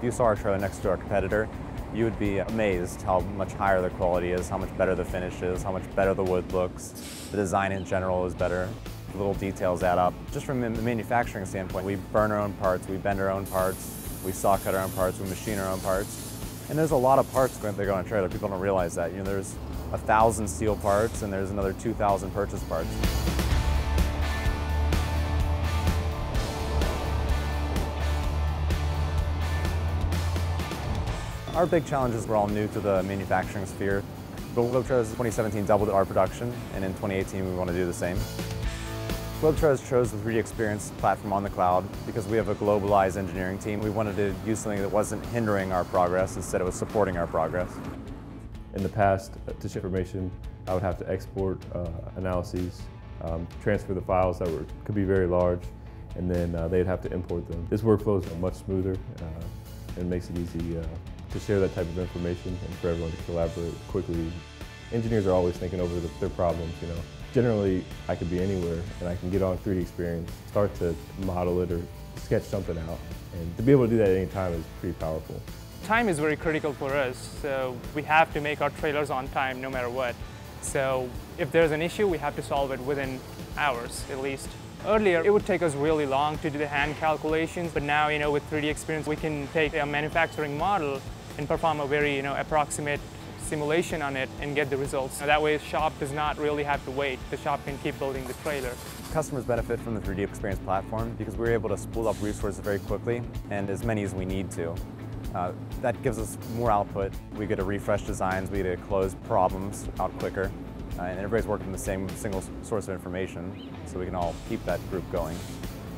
If you saw our trailer next to our competitor, you would be amazed how much higher the quality is, how much better the finish is, how much better the wood looks. The design in general is better. The little details add up. Just from a manufacturing standpoint, we burn our own parts, we bend our own parts, we saw cut our own parts, we machine our own parts. And there's a lot of parts going that go on a trailer. People don't realize that. You know, there's a thousand steel parts and there's another 2,000 purchase parts. Our big challenge is we're all new to the manufacturing sphere. Globe Trailers 2017 doubled our production, and in 2018 we want to do the same. Globe Trailers chose the 3D Experience platform on the cloud because we have a globalized engineering team. We wanted to use something that wasn't hindering our progress, instead it was supporting our progress. In the past, uh, to ship information, I would have to export uh, analyses, um, transfer the files that were, could be very large, and then uh, they'd have to import them. This workflow is much smoother uh, and makes it easy uh, to share that type of information and for everyone to collaborate quickly. Engineers are always thinking over the, their problems, you know. Generally, I could be anywhere and I can get on 3D Experience, start to model it or sketch something out. And to be able to do that at any time is pretty powerful. Time is very critical for us, so we have to make our trailers on time no matter what. So if there's an issue, we have to solve it within hours at least. Earlier, it would take us really long to do the hand calculations, but now, you know, with 3D Experience, we can take a manufacturing model and perform a very you know, approximate simulation on it and get the results. That way the shop does not really have to wait. The shop can keep building the trailer. Customers benefit from the 3D Experience platform because we're able to spool up resources very quickly and as many as we need to. Uh, that gives us more output. We get to refresh designs, we get to close problems out quicker, uh, and everybody's working from the same single source of information, so we can all keep that group going.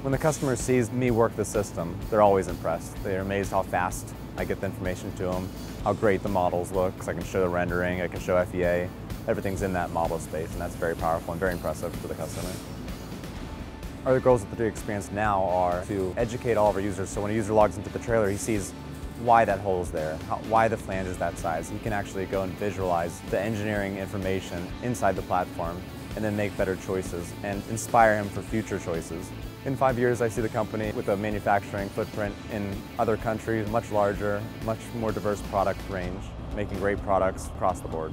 When the customer sees me work the system, they're always impressed. They're amazed how fast I get the information to them, how great the models look, I can show the rendering, I can show FEA. Everything's in that model space, and that's very powerful and very impressive for the customer. Our goals with the 3D Experience now are to educate all of our users, so when a user logs into the trailer, he sees why that hole is there, how, why the flange is that size. He can actually go and visualize the engineering information inside the platform and then make better choices and inspire him for future choices. In five years, I see the company with a manufacturing footprint in other countries, much larger, much more diverse product range, making great products across the board.